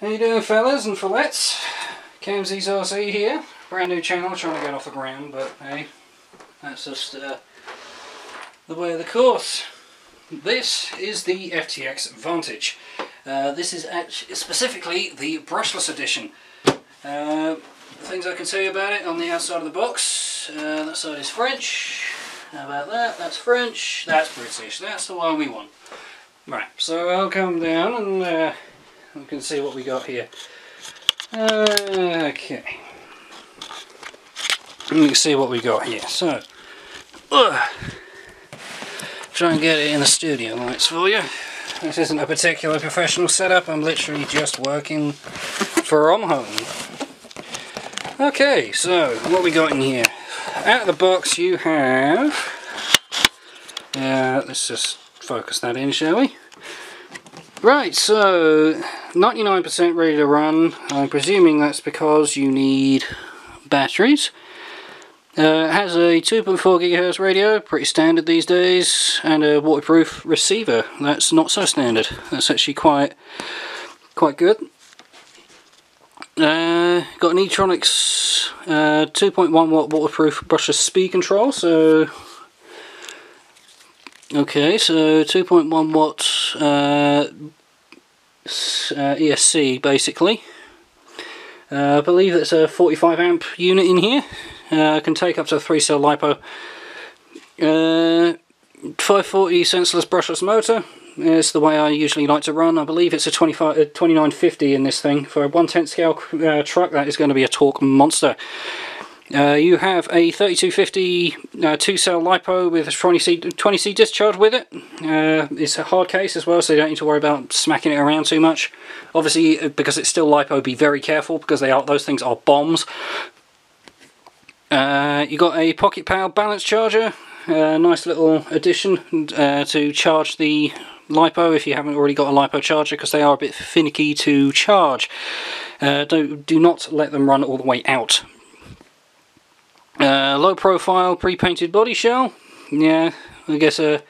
How you doing fellas and fillettes? Camsies RC here. Brand new channel trying to get off the ground but hey, that's just uh, the way of the course. This is the FTX Vantage. Uh, this is actually specifically the brushless edition. Uh, things I can tell you about it on the outside of the box. Uh, that side is French. How about that? That's French. That's British. That's the one we want. Right, so I'll come down and uh, we can see what we got here. Okay. You can see what we got here. So, uh, try and get it in the studio lights for you. This isn't a particular professional setup, I'm literally just working from home. Okay, so what we got in here? Out of the box you have... Uh, let's just focus that in, shall we? Right, so 99% ready to run. I'm presuming that's because you need batteries. Uh, has a 2.4 GHz radio, pretty standard these days, and a waterproof receiver. That's not so standard. That's actually quite quite good. Uh, got an Etronix uh, 2.1 watt waterproof brushless speed control. So, okay, so 2.1 watt uh, uh ESC basically. Uh, I believe it's a 45 amp unit in here. Uh, can take up to a 3 cell LiPo. Uh, 540 sensorless brushless motor is the way I usually like to run. I believe it's a 25, uh, 2950 in this thing. For a 1 10 scale uh, truck that is going to be a torque monster. Uh, you have a 3250 uh, 2 cell LiPo with a 20C, 20C discharge with it. Uh, it's a hard case as well so you don't need to worry about smacking it around too much. Obviously uh, because it's still LiPo be very careful because they are those things are bombs. Uh, you got a pocket power balance charger, a nice little addition to charge the LiPo if you haven't already got a LiPo charger because they are a bit finicky to charge. Don't, do not let them run all the way out. Uh, low profile pre-painted body shell. Yeah, I guess uh,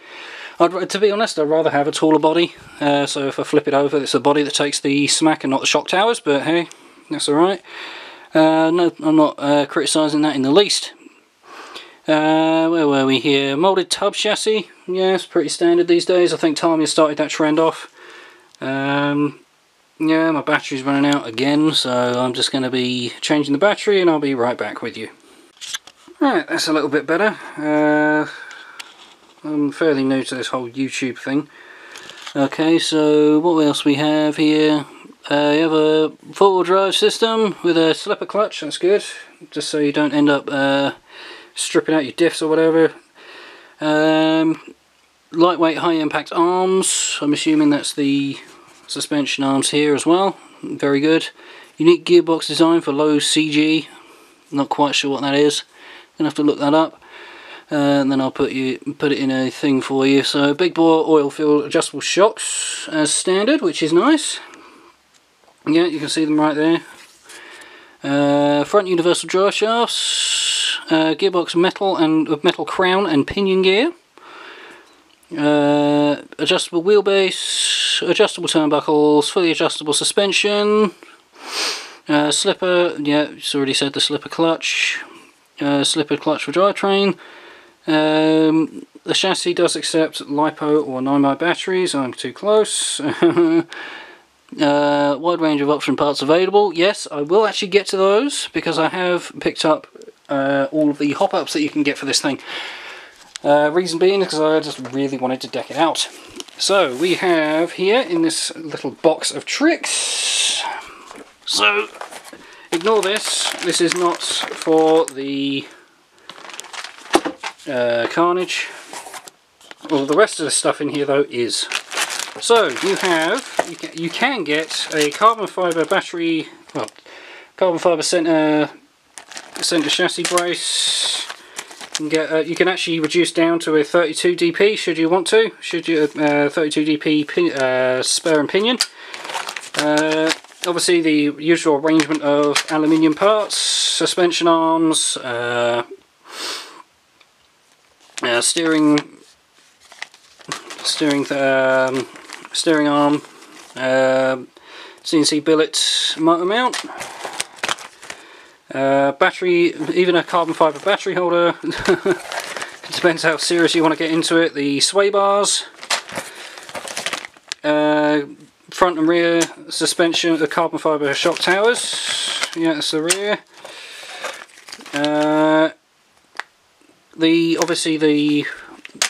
I'd, to be honest, I'd rather have a taller body. Uh, so if I flip it over, it's the body that takes the smack and not the shock towers. But hey, that's alright. Uh, no, I'm not uh, criticising that in the least. Uh, where were we here? Moulded tub chassis. Yeah, it's pretty standard these days. I think Tamiya started that trend off. Um, yeah, my battery's running out again, so I'm just going to be changing the battery and I'll be right back with you. Right, that's a little bit better. Uh, I'm fairly new to this whole YouTube thing. Okay, so what else we have here? Uh, you have a four-wheel drive system with a slipper clutch, that's good, just so you don't end up uh, stripping out your diffs or whatever. Um, lightweight high impact arms, I'm assuming that's the suspension arms here as well, very good. Unique gearbox design for low CG, not quite sure what that is, gonna have to look that up. Uh, and then I'll put you put it in a thing for you. So big bore oil filled adjustable shocks as standard, which is nice. Yeah, you can see them right there. Uh, front universal drive shafts, uh, gearbox metal and uh, metal crown and pinion gear. Uh, adjustable wheelbase, adjustable turnbuckles, fully adjustable suspension. Uh, slipper, yeah, it's already said the slipper clutch. Uh, slipper clutch for drivetrain. Um, the chassis does accept LiPo or 9 batteries, I'm too close. Uh, wide range of option parts available. Yes, I will actually get to those because I have picked up uh, all of the hop-ups that you can get for this thing. Uh, reason being because I just really wanted to deck it out. So we have here in this little box of tricks. So ignore this. This is not for the uh, carnage. All the rest of the stuff in here though is. So you have, you can, you can get a carbon fibre battery, well, carbon fibre centre, centre chassis brace. You can, get, uh, you can actually reduce down to a 32 dp should you want to, should you, uh, 32 dp pin, uh, spur and pinion. Uh, obviously the usual arrangement of aluminium parts, suspension arms, uh, uh, steering steering um, steering arm, uh, CNC billet motor mount. Uh, battery, even a carbon fibre battery holder. it Depends how serious you want to get into it. The sway bars. Uh, front and rear suspension, the carbon fibre shock towers. Yeah, that's the rear. Uh, the obviously the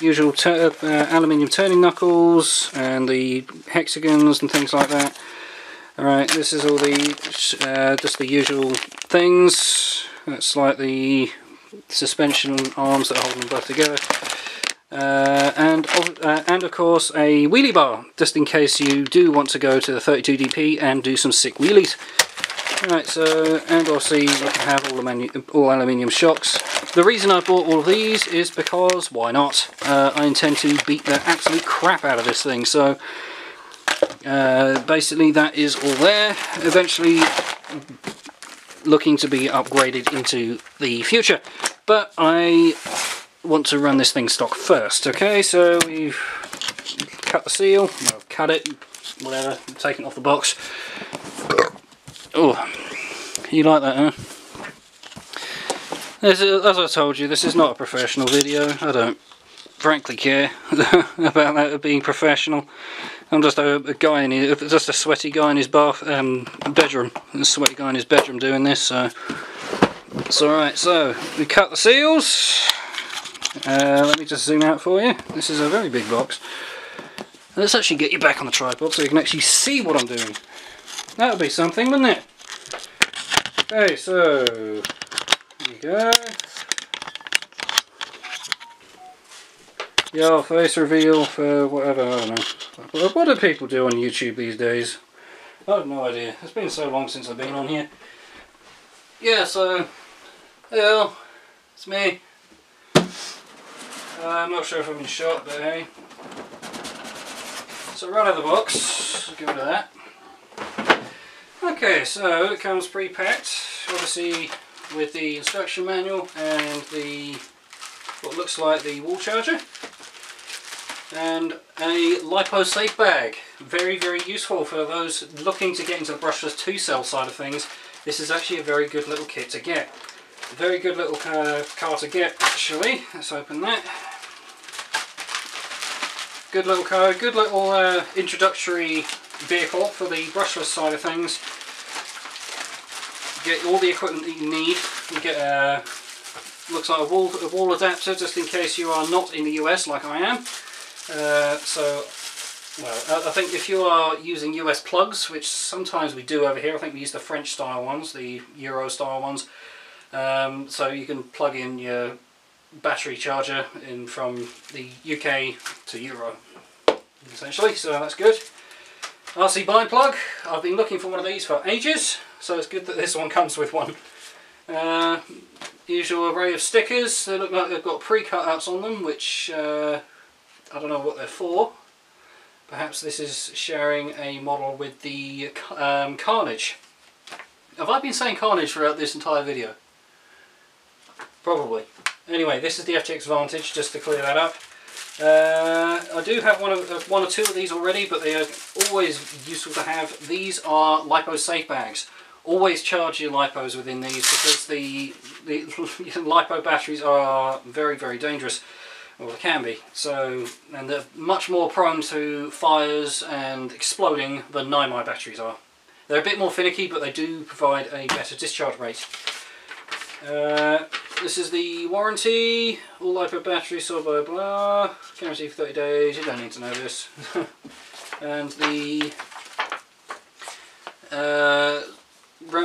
usual uh, aluminium turning knuckles and the hexagons and things like that. Alright, this is all the uh, just the usual things. That's like the suspension arms that hold them both together. And, uh, and of course a wheelie bar, just in case you do want to go to the 32DP and do some sick wheelies. Right, so, and obviously you can have all, the all aluminium shocks. The reason I bought all of these is because, why not? Uh, I intend to beat the absolute crap out of this thing, so uh, basically that is all there. Eventually looking to be upgraded into the future. But I want to run this thing stock first, okay? So we've cut the seal, well, cut it, whatever, taken off the box. Oh, you like that, huh? Is, as I told you, this is not a professional video. I don't frankly care about that being professional. I'm just a, a, guy in his, just a sweaty guy in his bath um, bedroom. A sweaty guy in his bedroom doing this. So it's all right. So we cut the seals. Uh, let me just zoom out for you. This is a very big box. Let's actually get you back on the tripod so you can actually see what I'm doing. That would be something, wouldn't it? Okay, so here you go. Yeah, face reveal for whatever, I don't know. What do people do on YouTube these days? I have no idea. It's been so long since I've been on here. Yeah, so, yeah, it's me. Uh, I'm not sure if I'm in shot, but hey. So right out of the box, rid of that. Okay, so it comes pre-packed, obviously with the instruction manual and the what looks like the wall charger. And a lipo safe bag. Very very useful for those looking to get into the brushless 2 cell side of things. This is actually a very good little kit to get. Very good little car, car to get actually. Let's open that good little car good little uh, introductory vehicle for the brushless side of things. Get all the equipment that you need. You get a looks like a wall, a wall adapter just in case you are not in the US like I am. Uh, so, well, I think if you are using US plugs, which sometimes we do over here, I think we use the French style ones, the Euro style ones. Um, so you can plug in your battery charger in from the UK to Euro, essentially, so that's good. RC bind plug. I've been looking for one of these for ages, so it's good that this one comes with one. Uh, usual array of stickers. They look like they've got pre-cutouts on them, which uh, I don't know what they're for. Perhaps this is sharing a model with the um, Carnage. Have I been saying Carnage throughout this entire video? Probably. Anyway, this is the FTX Vantage, just to clear that up. Uh, I do have one, of, uh, one or two of these already, but they are always useful to have. These are LiPo safe bags. Always charge your LiPos within these because the, the LiPo batteries are very, very dangerous. Well, they can be. So, and they're much more prone to fires and exploding than NiMH batteries are. They're a bit more finicky, but they do provide a better discharge rate. Uh, this is the warranty, all LiPo battery, so blah blah, guarantee for 30 days, you don't need to know this. and the uh,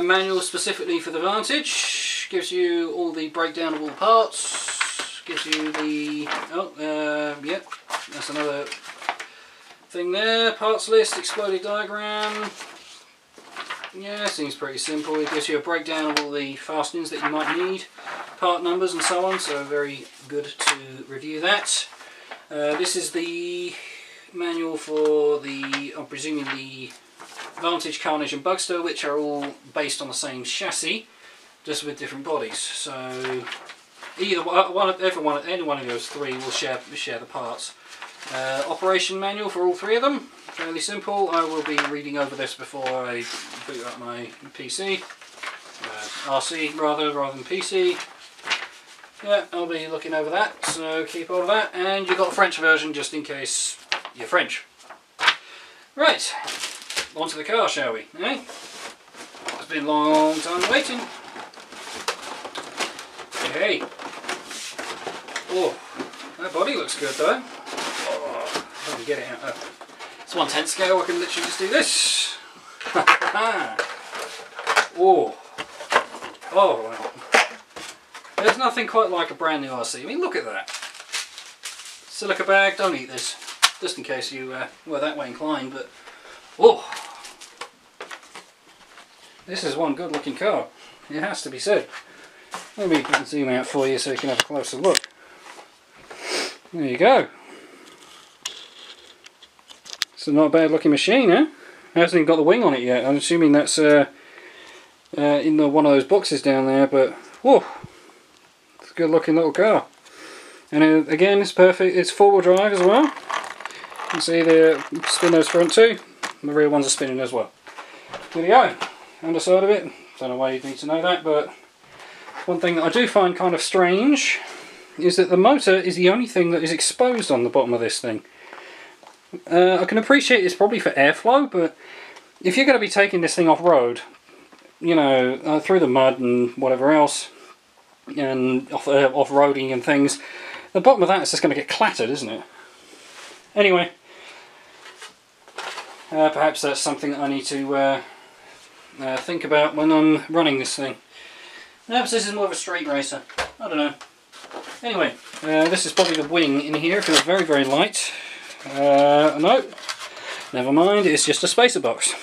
manual specifically for the Vantage, gives you all the breakdown of all parts, gives you the, oh, uh, yep, that's another thing there, parts list, exploded diagram, yeah, seems pretty simple. It gives you a breakdown of all the fastenings that you might need, part numbers and so on, so very good to review that. Uh, this is the manual for the, I'm presuming the Vantage, Carnage and Bugsta, which are all based on the same chassis, just with different bodies. So either one, of every one, any one of those three will share share the parts. Uh, operation manual for all three of them. Fairly simple. I will be reading over this before I boot up my PC. Uh, RC rather, rather than PC. Yeah, I'll be looking over that, so keep all of that. And you've got a French version just in case you're French. Right, onto the car, shall we? Eh? It's been a long time waiting. Hey. Oh, that body looks good though. Oh, let me get it out. It's one tenth scale. I can literally just do this. oh, oh wow. There's nothing quite like a brand new RC. I mean, look at that. Silica bag. Don't eat this, just in case you uh, were that way inclined. But oh, this is one good-looking car. It has to be said. Let me zoom out for you so you can have a closer look. There you go. It's not a bad looking machine, eh? It hasn't even got the wing on it yet. I'm assuming that's uh, uh, in the, one of those boxes down there, but whoa, it's a good looking little car. And uh, again, it's perfect. It's four-wheel drive as well. You can see the spin those front two. The rear ones are spinning as well. There you go. Underside of it. Don't know why you'd need to know that, but one thing that I do find kind of strange is that the motor is the only thing that is exposed on the bottom of this thing. Uh, I can appreciate it's probably for airflow, but if you're going to be taking this thing off-road, you know, uh, through the mud and whatever else, and off, uh, off-roading and things, the bottom of that is just going to get clattered, isn't it? Anyway, uh, perhaps that's something that I need to uh, uh, think about when I'm running this thing. Perhaps this is more of a street racer. I don't know. Anyway, this is probably the wing in here. It feels very, very light. Uh, no, never mind. It's just a spacer box.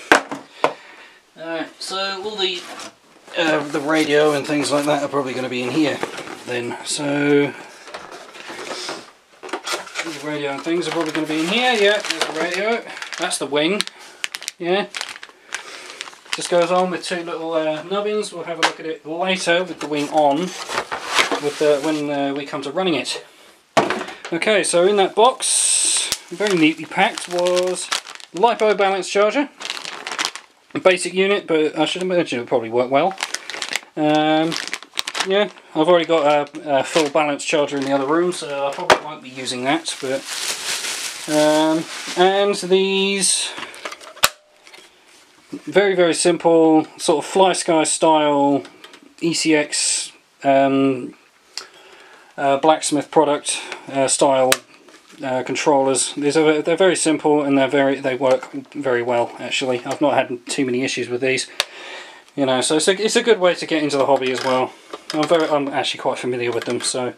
Alright, so all the uh, the radio and things like that are probably going to be in here then. So the radio and things are probably going to be in here. Yeah, there's the radio. That's the wing. Yeah. Just goes on with two little uh, nubbins. We'll have a look at it later with the wing on with uh, when uh, we come to running it. Okay, so in that box, very neatly packed, was LiPo balance charger. A basic unit, but I should imagine it would probably work well. Um, yeah, I've already got a, a, full balance charger in the other room, so I probably won't be using that. But um, and these very, very simple, sort of FlySky style ECX um, uh, blacksmith product uh, style uh, controllers. These are they're very simple and they're very they work very well actually. I've not had too many issues with these. You know, so it's a, it's a good way to get into the hobby as well. I'm very I'm actually quite familiar with them, so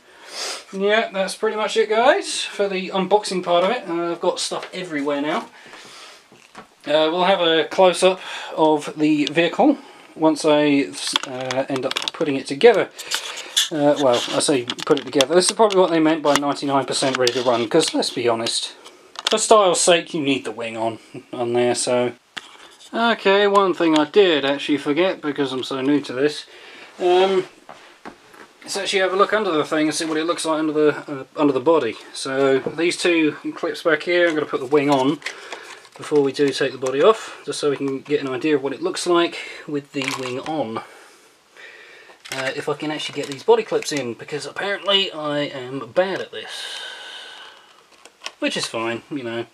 yeah, that's pretty much it guys for the unboxing part of it. Uh, I've got stuff everywhere now. Uh, we'll have a close-up of the vehicle once I uh, end up putting it together. Uh, well, I say put it together. This is probably what they meant by 99% ready to run, because let's be honest, for style's sake you need the wing on, on there, so... Okay, one thing I did actually forget, because I'm so new to this, um, let's actually have a look under the thing and see what it looks like under the, uh, under the body. So these two clips back here, I'm going to put the wing on before we do take the body off, just so we can get an idea of what it looks like with the wing on. Uh, if I can actually get these body clips in, because apparently I am bad at this. Which is fine, you know.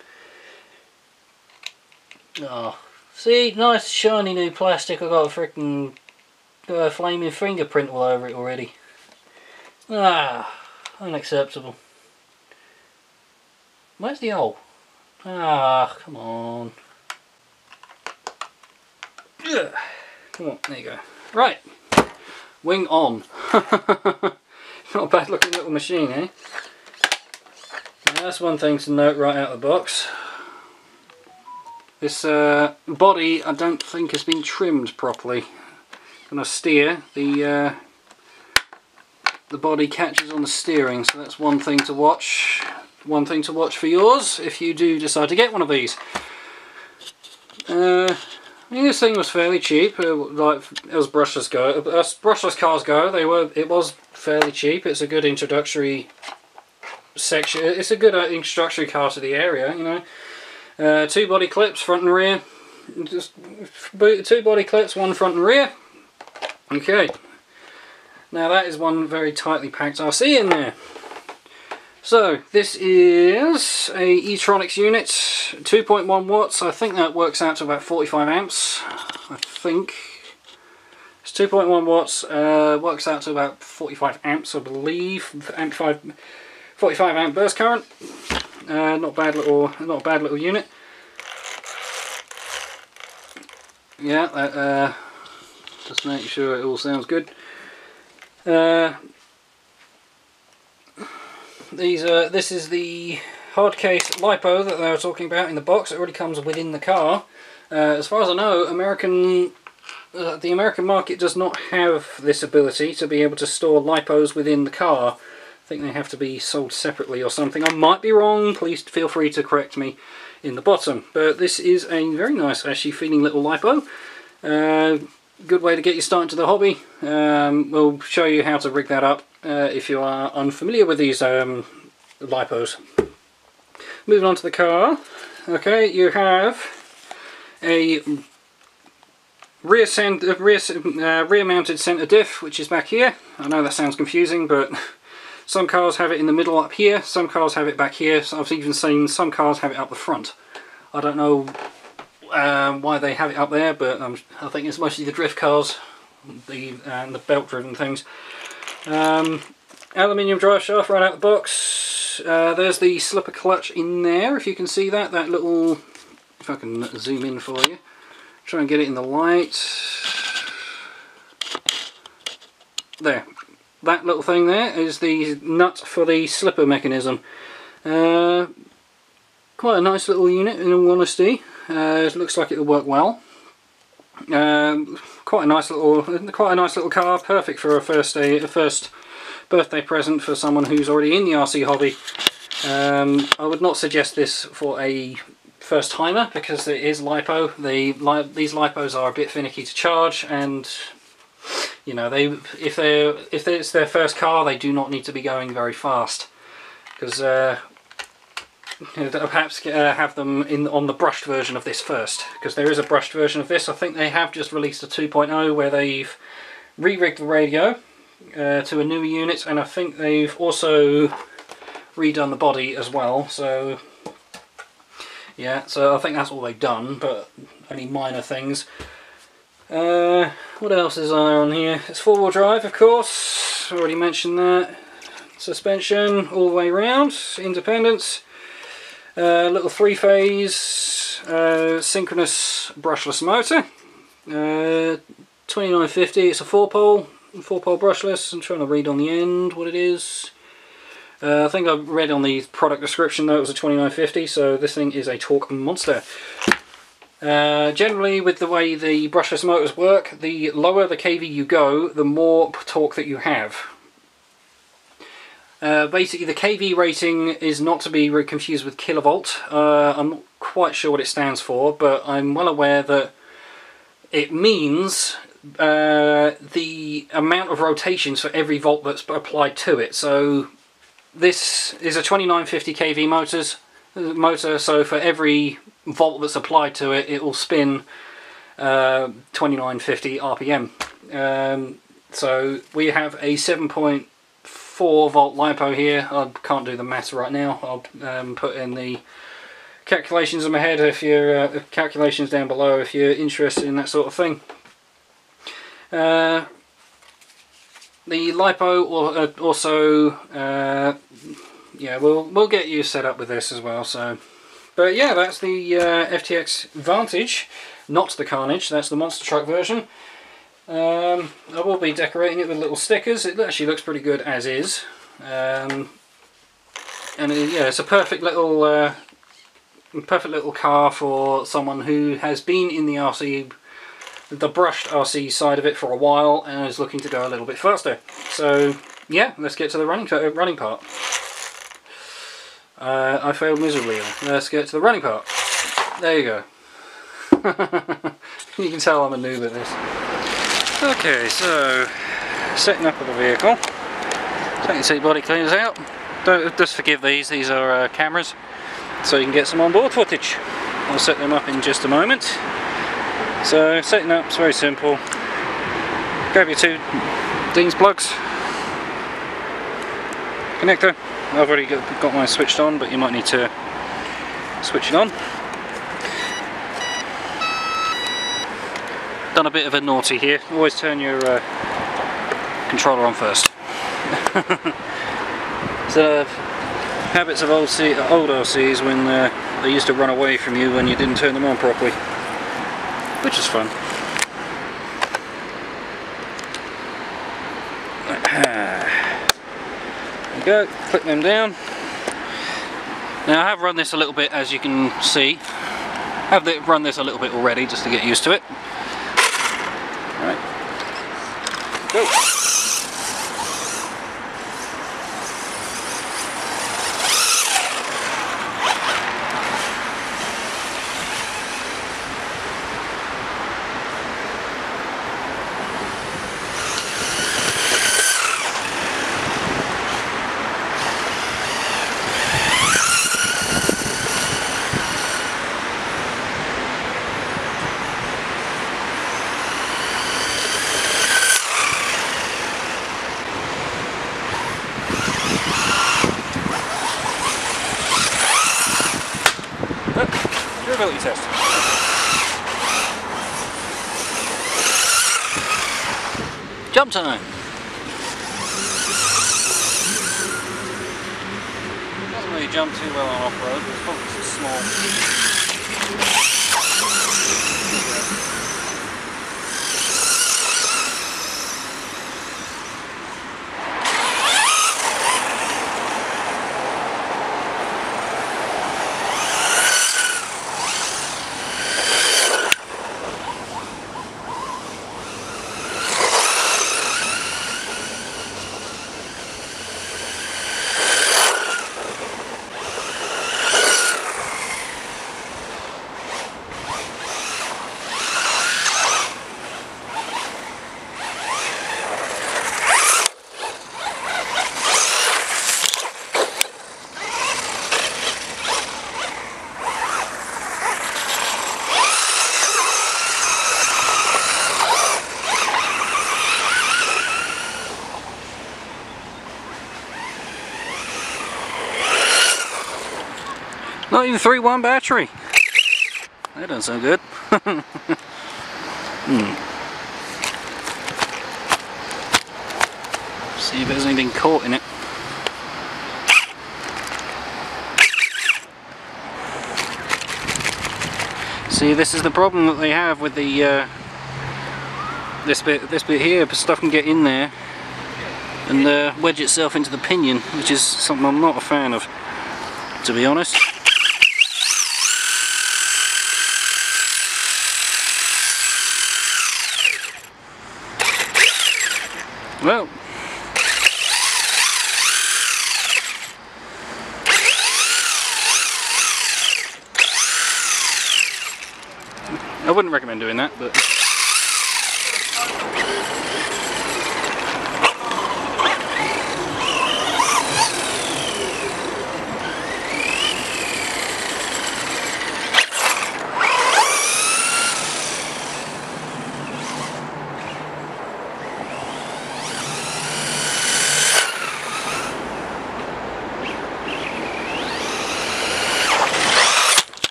Oh, see, nice shiny new plastic. I got a freaking got a flaming fingerprint all over it already. Ah, unacceptable. Where's the hole? Ah, come on. Ugh. Come on, there you go. Right, wing on. Not a bad looking little machine, eh? Now that's one thing to note right out of the box. This uh, body I don't think has been trimmed properly. Gonna steer, the uh, the body catches on the steering, so that's one thing to watch one thing to watch for yours if you do decide to get one of these. Uh, This thing was fairly cheap, uh, like as brushless go, as brushless cars go. They were, it was fairly cheap. It's a good introductory section. It's a good uh, introductory car to the area, you know. Uh, two body clips, front and rear. Just two body clips, one front and rear. Okay. Now that is one very tightly packed RC in there. So this is a Etronix unit, 2.1 watts. I think that works out to about 45 amps. I think it's 2.1 watts. Uh, works out to about 45 amps, I believe. Amplified 45 amp burst current. Uh, not bad little, not a bad little unit. Yeah, that, uh, just make sure it all sounds good. These uh, this is the hard case lipo that they were talking about in the box. It already comes within the car. Uh, as far as I know, American uh, the American market does not have this ability to be able to store lipos within the car. I think they have to be sold separately or something. I might be wrong. Please feel free to correct me in the bottom. But this is a very nice, actually, feeling little lipo. Uh, good way to get you started to the hobby. Um, we'll show you how to rig that up uh, if you are unfamiliar with these um, lipos. Moving on to the car. Okay, you have a rear, uh, rear, uh, rear mounted centre diff which is back here. I know that sounds confusing but some cars have it in the middle up here, some cars have it back here, so I've even seen some cars have it up the front. I don't know um, why they have it up there, but um, I think it's mostly the drift cars the and the belt driven things. Um, aluminium drive shaft right out the box. Uh, there's the slipper clutch in there, if you can see that, that little, if I can zoom in for you. Try and get it in the light. There. That little thing there is the nut for the slipper mechanism. Uh, quite a nice little unit in all honesty. Uh, it looks like it'll work well. Um, quite a nice little, quite a nice little car, perfect for a first day, a first birthday present for someone who's already in the RC hobby. Um, I would not suggest this for a first timer because it is lipo. The li these lipos are a bit finicky to charge, and you know they if they if it's their first car, they do not need to be going very fast because uh, perhaps uh, have them in on the brushed version of this first because there is a brushed version of this. I think they have just released a 2.0 where they've re-rigged the radio uh, to a newer unit and I think they've also redone the body as well. So yeah so I think that's all they've done but only minor things. Uh, what else is there on here? It's four-wheel drive of course. Already mentioned that. Suspension all the way around. Independence uh, little three-phase uh, synchronous brushless motor. Uh, 2950, it's a four-pole, four-pole brushless. I'm trying to read on the end what it is. Uh, I think I read on the product description that it was a 2950, so this thing is a torque monster. Uh, generally, with the way the brushless motors work, the lower the kV you go, the more torque that you have. Uh, basically, the kV rating is not to be confused with kilovolt. Uh, I'm not quite sure what it stands for, but I'm well aware that it means uh, the amount of rotations for every volt that's applied to it. So this is a 2950 kV motors motor, so for every volt that's applied to it, it will spin uh, 2950 RPM. Um, so we have a 7. 4 volt LiPo here. I can't do the maths right now. I'll um, put in the calculations in my head if you're uh, calculations down below if you're interested in that sort of thing. Uh, the lipo uh, also uh, yeah we'll we'll get you set up with this as well so but yeah that's the uh, FTX Vantage not the Carnage that's the monster truck version um, I will be decorating it with little stickers. It actually looks pretty good as is. Um, and it, yeah, it's a perfect little, uh, perfect little car for someone who has been in the RC, the brushed RC side of it for a while and is looking to go a little bit faster. So yeah, let's get to the running uh, running part. Uh, I failed miserably. Let's get to the running part. There you go. you can tell I'm a noob at this. Okay, so setting up of the vehicle, taking seat body cleaners out. Don't just forgive these; these are uh, cameras, so you can get some onboard footage. I'll set them up in just a moment. So setting up is very simple. Grab your two Dean's plugs, connector. I've already got, got mine switched on, but you might need to switch it on. Done a bit of a naughty here. Always turn your uh, controller on first. so habits of old, C old RCs when uh, they used to run away from you when you didn't turn them on properly, which is fun. Go, click them down. Now I have run this a little bit as you can see. I have run this a little bit already just to get used to it. Right. Go. Durability test. Jump time. Doesn't really jump too well on off-road, but it's probably just small. Even 3-1 battery. That doesn't sound good. hmm. See if there's anything caught in it. See, this is the problem that they have with the uh, this bit, this bit here. Stuff can get in there and uh, wedge itself into the pinion, which is something I'm not a fan of, to be honest. Well. I wouldn't recommend doing that, but...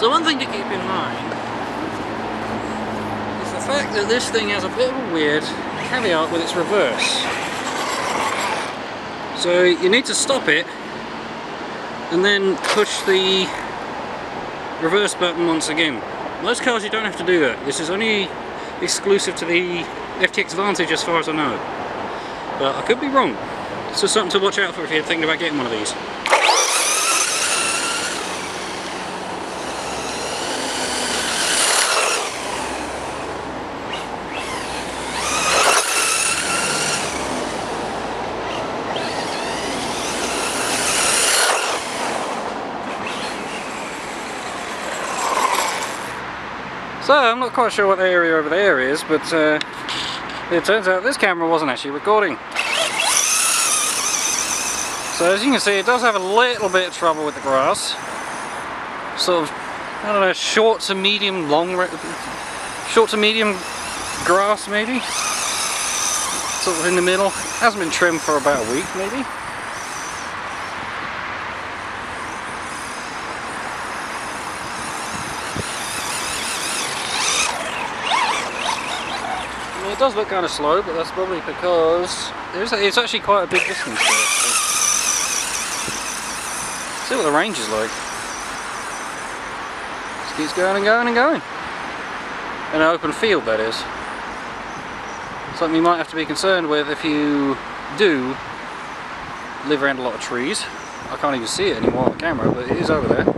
So one thing to keep in mind is the fact that this thing has a bit of a weird caveat with its reverse. So you need to stop it and then push the reverse button once again. Most cars you don't have to do that. This is only exclusive to the FTX Vantage as far as I know. But I could be wrong. So something to watch out for if you're thinking about getting one of these. So I'm not quite sure what the area over there is, but uh, it turns out this camera wasn't actually recording. So as you can see it does have a little bit of trouble with the grass. Sort of, I don't know, short to medium long, short to medium grass maybe? Sort of in the middle. Hasn't been trimmed for about a week maybe. Does look kind of slow, but that's probably because it's actually quite a big distance there. See what the range is like. Just keeps going and going and going. In an open field, that is. Something you might have to be concerned with if you do live around a lot of trees. I can't even see it anymore on the camera, but it is over there.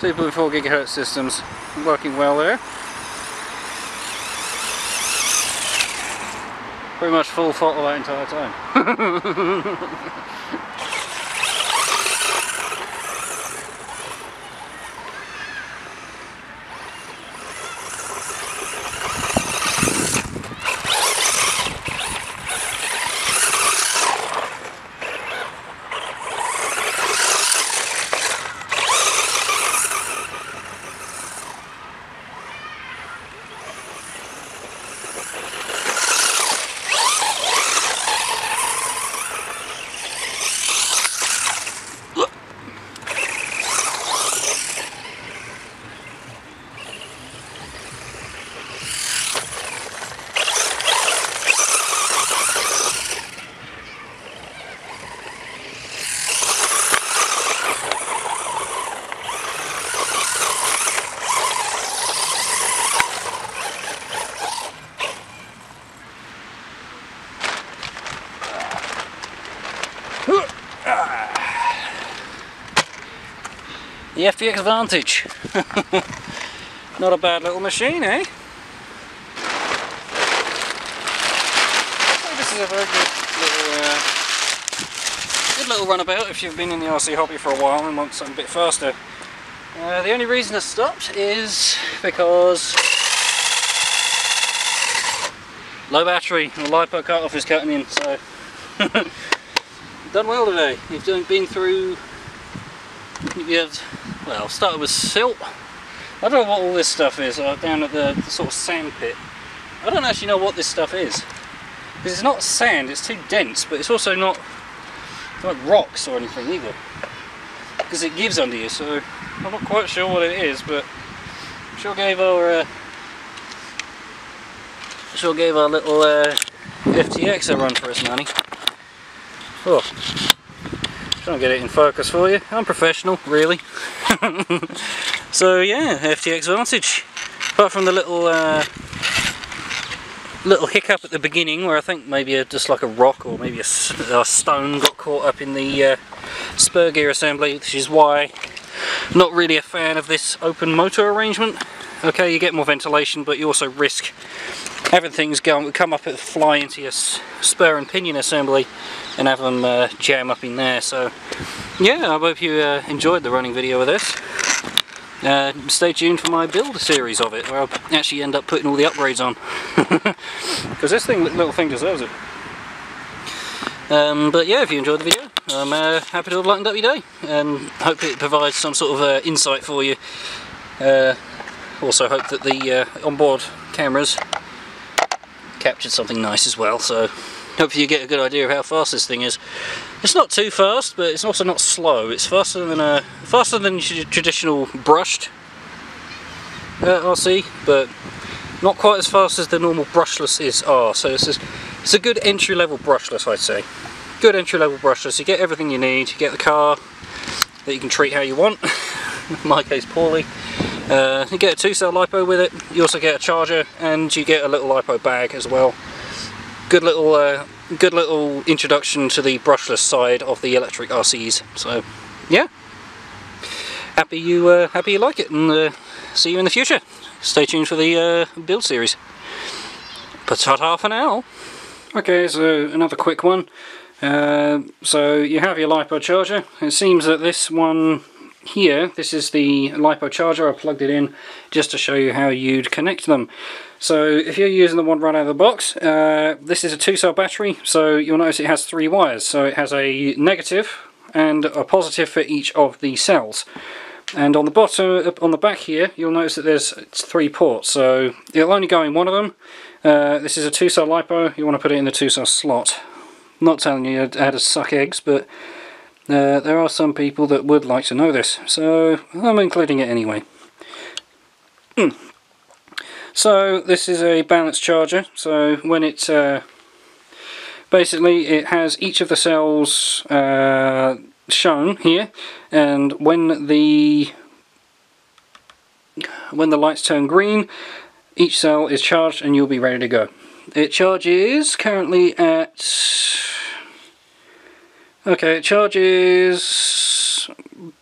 2.4 gigahertz systems working well there. Pretty much full throttle that entire time. FTX Vantage. Not a bad little machine, eh? this is a very good little, uh, good little runabout if you've been in the RC hobby for a while and want something a bit faster. Uh, the only reason I stopped is because low battery the LiPo cutoff is cutting in, so done well today. You've been through, you've well, started with silt. I don't know what all this stuff is uh, down at the, the, sort of sand pit. I don't actually know what this stuff is. Because it's not sand, it's too dense, but it's also not like rocks or anything either. Because it gives under you, so I'm not quite sure what it is, but sure gave our uh, sure gave our little uh, FTX a run for its money. Oh, trying to get it in focus for you. I'm professional, really. so yeah, FTX Vantage. Apart from the little uh, little hiccup at the beginning where I think maybe a, just like a rock or maybe a, a, stone got caught up in the uh, spur gear assembly, which is why I'm not really a fan of this open motor arrangement. Okay, you get more ventilation, but you also risk having things go, come up and fly into your spur and pinion assembly and have them uh, jam up in there. So yeah, I hope you uh, enjoyed the running video of this. Uh, stay tuned for my build series of it, where I'll actually end up putting all the upgrades on. Because this thing, little thing deserves it. Um, but yeah, if you enjoyed the video, I'm uh, happy to have lightened up your day, and hope it provides some sort of uh, insight for you. Uh, also hope that the uh, onboard cameras captured something nice as well, so hopefully you get a good idea of how fast this thing is. It's not too fast, but it's also not slow. It's faster than a faster than traditional brushed uh, RC, but not quite as fast as the normal brushless is are. So this is it's a good entry level brushless, I'd say. Good entry level brushless. You get everything you need. You get the car that you can treat how you want. In my case, poorly. Uh, you get a two cell lipo with it. You also get a charger, and you get a little lipo bag as well good little uh, good little introduction to the brushless side of the electric RCs. So yeah, happy you uh, happy you like it, and uh, see you in the future. Stay tuned for the uh, build series. But ta for now. Okay, so another quick one. Uh, so you have your LiPo charger. It seems that this one here, this is the LiPo charger. I plugged it in just to show you how you'd connect them. So if you're using the one right out of the box, uh, this is a two cell battery, so you'll notice it has three wires. So it has a negative and a positive for each of the cells. And on the bottom, on the back here, you'll notice that there's three ports. So it'll only go in one of them. Uh, this is a two cell LiPo, you want to put it in the two cell slot. not telling you how to suck eggs, but uh, there are some people that would like to know this, so I'm including it anyway. Mm. So this is a balanced charger, so when it uh, basically it has each of the cells uh, shown here and when the when the lights turn green each cell is charged and you'll be ready to go. It charges currently at okay it charges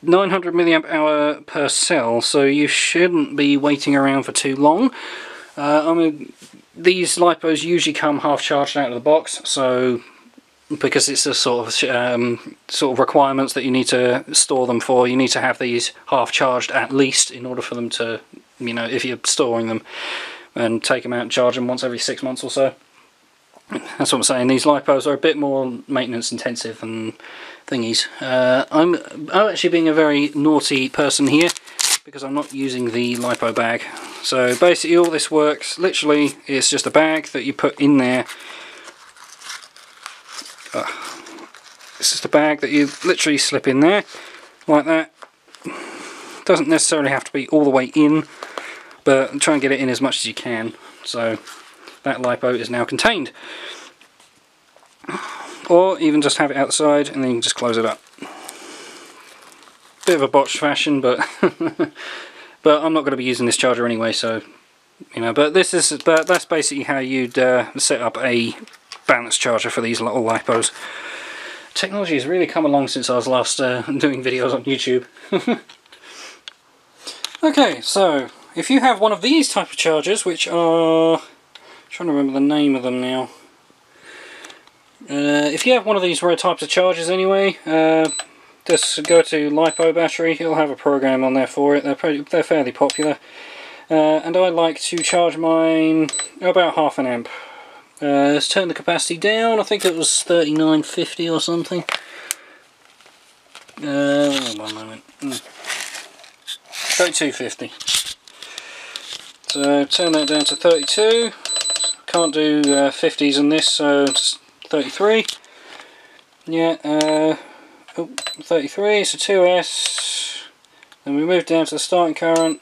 900 milliamp hour per cell so you shouldn't be waiting around for too long uh, I mean, these lipos usually come half charged out of the box, so because it's a sort of um, sort of requirements that you need to store them for, you need to have these half charged at least in order for them to, you know, if you're storing them and take them out and charge them once every six months or so. That's what I'm saying. These lipos are a bit more maintenance intensive and thingies. Uh, I'm, I'm actually being a very naughty person here because I'm not using the lipo bag. So basically all this works, literally it's just a bag that you put in there. Uh, it's just a bag that you literally slip in there, like that. Doesn't necessarily have to be all the way in, but try and get it in as much as you can. So that lipo is now contained. Or even just have it outside and then you can just close it up bit of a botched fashion, but but I'm not going to be using this charger anyway, so you know. But this is but that's basically how you'd uh, set up a balance charger for these little lipos. Technology has really come along since I was last uh, doing videos on YouTube. okay, so if you have one of these type of chargers, which are trying to remember the name of them now. Uh, if you have one of these rare types of chargers anyway, uh, just go to LiPo battery, it'll have a program on there for it, they're, pretty, they're fairly popular. Uh, and I like to charge mine about half an amp. Uh, let's turn the capacity down, I think it was 3950 or something. Uh, one moment. Mm. 3250. So turn that down to 32. Can't do uh, 50s on this, so it's 33. Yeah, uh, oh, 33, so 2S. Then we move down to the starting current.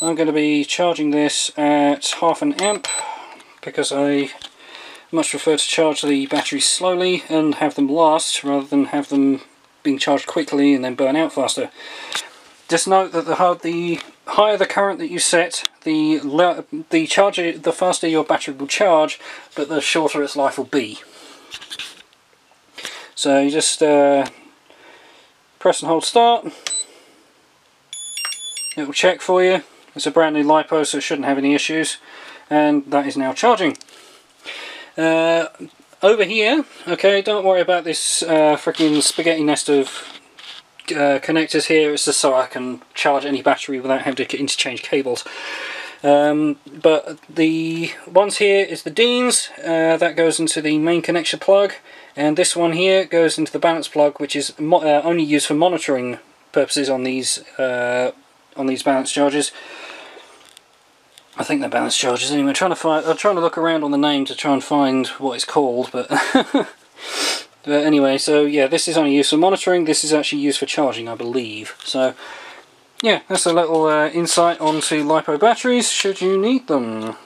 I'm going to be charging this at half an amp because I much prefer to charge the batteries slowly and have them last rather than have them being charged quickly and then burn out faster. Just note that the, hard the higher the current that you set, the the charger, the faster your battery will charge, but the shorter its life will be. So you just uh, press and hold start. It will check for you. It's a brand new LiPo so it shouldn't have any issues. And that is now charging. Uh, over here, okay, don't worry about this uh, freaking spaghetti nest of uh, connectors here. It's just so I can charge any battery without having to interchange cables. Um, but the ones here is the Deans, uh, that goes into the main connection plug, and this one here goes into the balance plug, which is uh, only used for monitoring purposes on these uh, on these balance chargers. I think they're balance chargers anyway. I'm trying to find, I'm trying to look around on the name to try and find what it's called, but. but anyway, so yeah, this is only used for monitoring. This is actually used for charging, I believe. So yeah, that's a little uh, insight onto LiPo batteries should you need them.